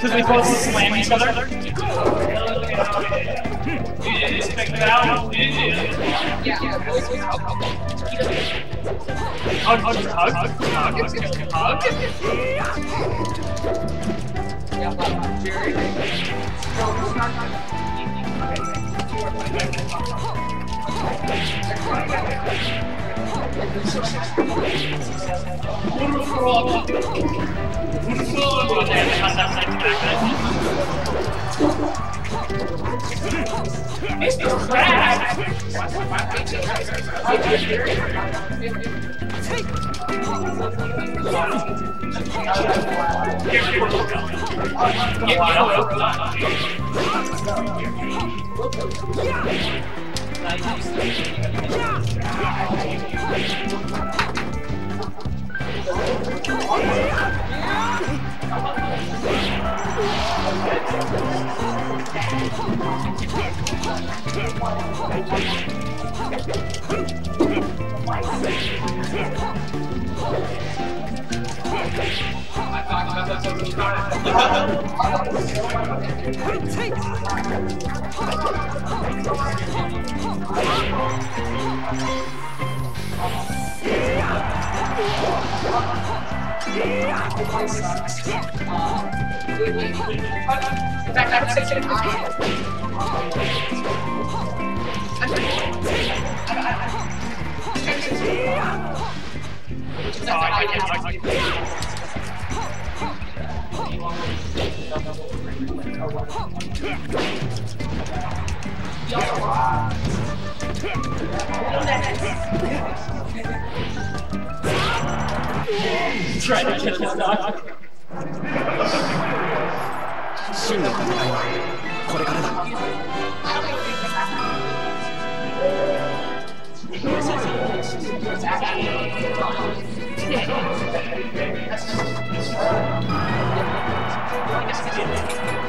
Because we both slam each other. Hug, hug, hug, hug, hug. Mr. Yeah! Try to kill this dog. 真の戦いはこれからだ。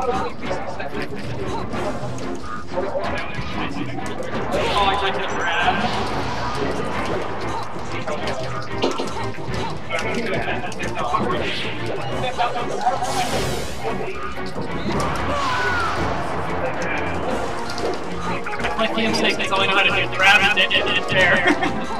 My namesake, that's all I know how to do. Grab then and, and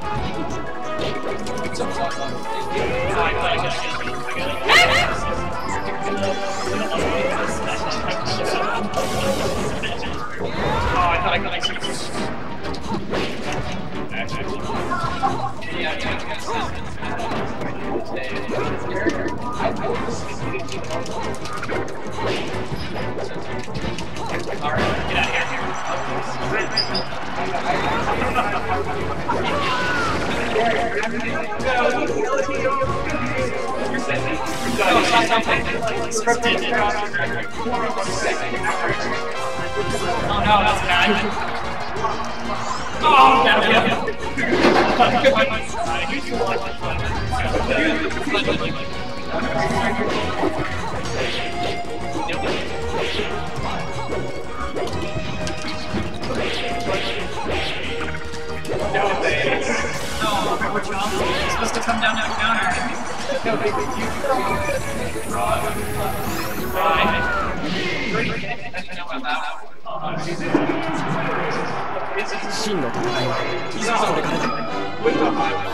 Alright, get out of here. Scripted. Oh no, that's bad. Oh, that 真の戦いは。これからだ